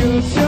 you should.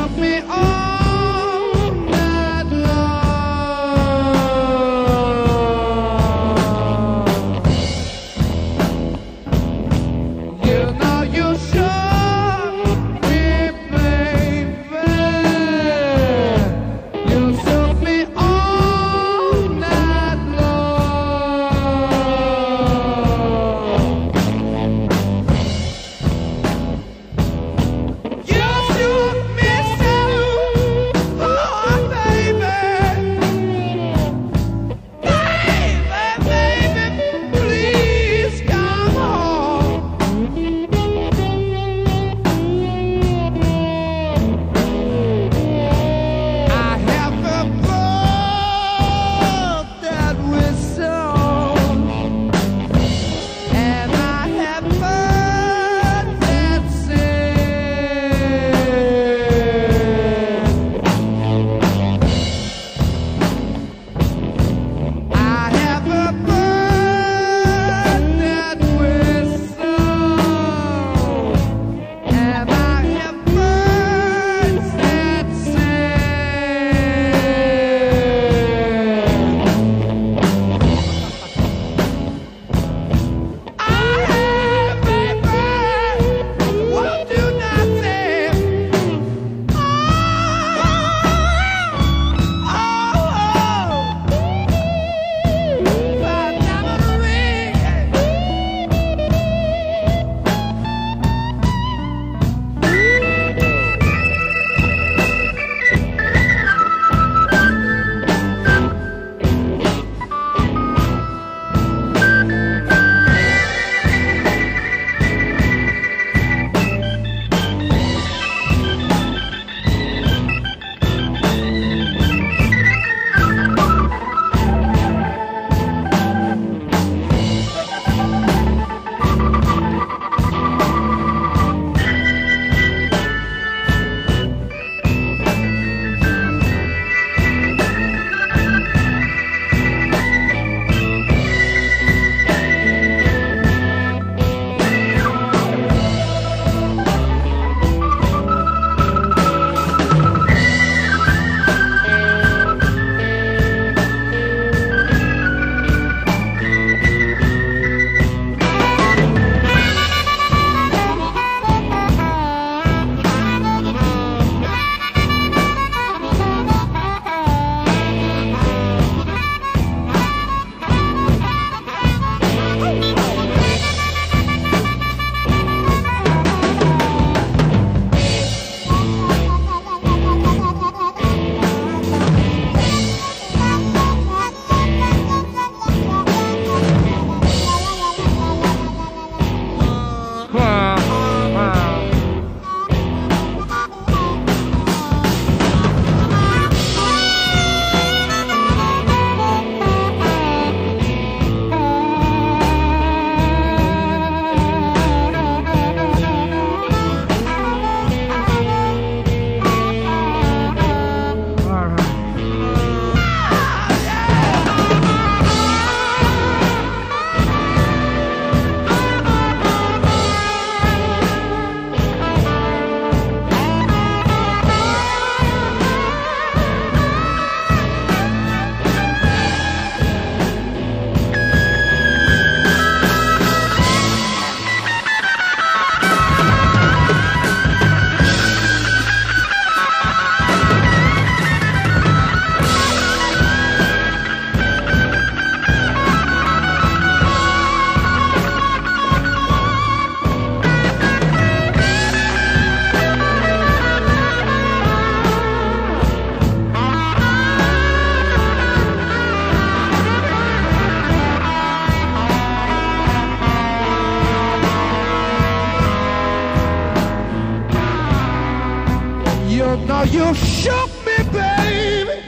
Now you shook me, baby.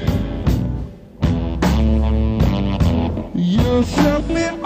You shook me.